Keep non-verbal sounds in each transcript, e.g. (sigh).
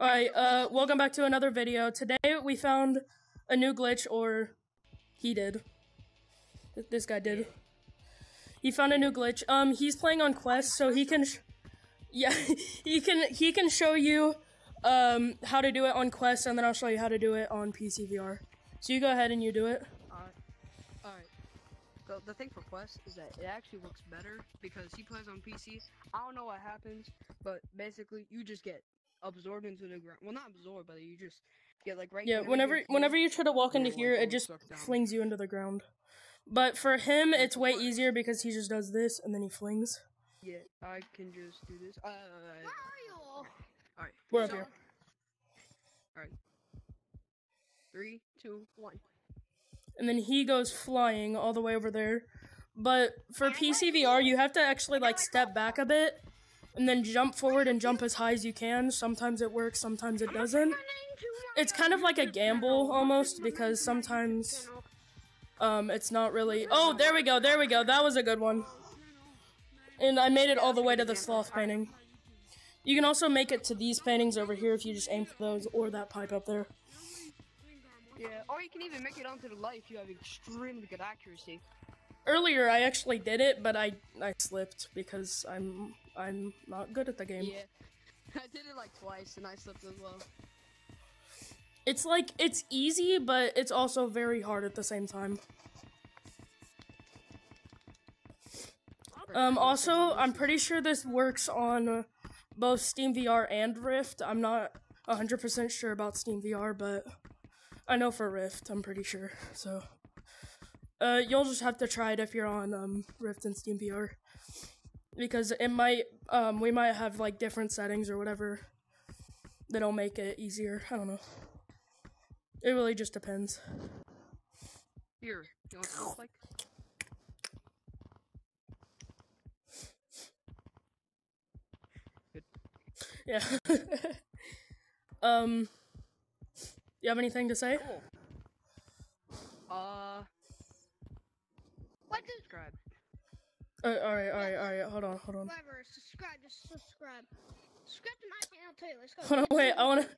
Alright, uh, welcome back to another video. Today we found a new glitch, or he did. Th- This guy did. He found a new glitch. Um, he's playing on Quest, so he can, yeah, (laughs) he can he can show you um how to do it on Quest, and then I'll show you how to do it on PC VR. So you go ahead and you do it. Alright. Alright. The thing for Quest is that it actually works better because he plays on PC. I don't know what happens, but basically you just get absorbed into the ground. Well, not absorbed, but you just get like right. Yeah, whenever whenever you try to walk into here, it just flings you into the ground. But for him, it's way easier because he just does this and then he flings. Yeah, I can just do this. Uh, Alright. We're up here. Alright. Three, two, one. and then he goes flying all the way over there. But for PCVR, you have to actually like step back a bit and then jump forward and jump as high as you can. Sometimes it works, sometimes it doesn't. It's kind of like a gamble almost because sometimes um it's not really Oh, there we go. There we go. That was a good one. And I made it all the way to the sloth painting. You can also make it to these paintings over here if you just aim for those or that pipe up there. Yeah, or you can even make it onto the light if you have extremely good accuracy. earlier I actually did it, but I I slipped because I'm I'm not good at the game. Yeah. (laughs) I did it like twice and I slipped as well. It's like it's easy, but it's also very hard at the same time. Um also, I'm pretty sure this works on both Steam VR and Rift. I'm not 100% sure about Steam VR, but I know for Rift, I'm pretty sure. So uh you'll just have to try it if you're on um Rift and Steam VR. Because it might um we might have like different settings or whatever that'll make it easier. I don't know. It really just depends. Here, you want to like? Yeah. (laughs) um you have anything to say? Cool. Uh, What does subscribe. Uh, all right, all right, all right. Hold on, hold on. whatever? Subscribe, just subscribe. Subscribe to my channel too. Let's go. Hold on, wait. I want to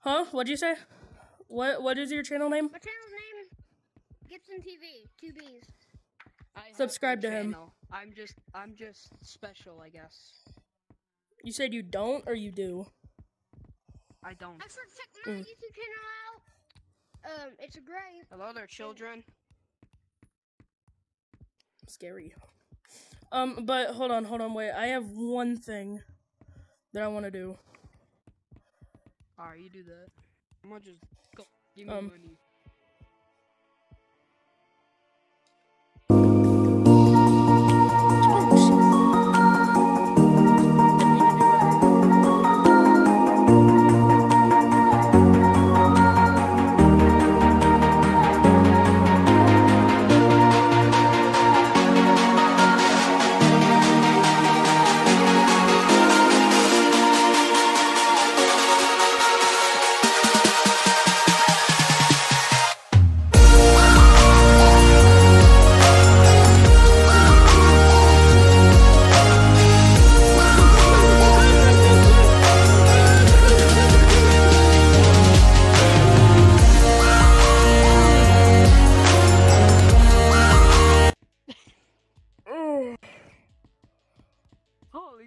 Huh? What'd you say? What what is your channel name? My channel's name Gibson TV. Two B's. I Subscribe no to him. channel. I'm just, I'm just special, I guess. You said you don't or you do? I don't. I should check my Mm. YouTube channel out. Um, it's a great. Hello there, children. Scary. Um, but hold on, hold on, wait. I have one thing that I want to do. Alright, you do that. I'm gonna just go. Give me Um, money.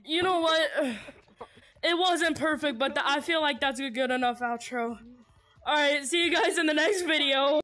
You know what? (sighs) It wasn't perfect, but I feel like that's a good enough outro. Alright, see you guys in the next video.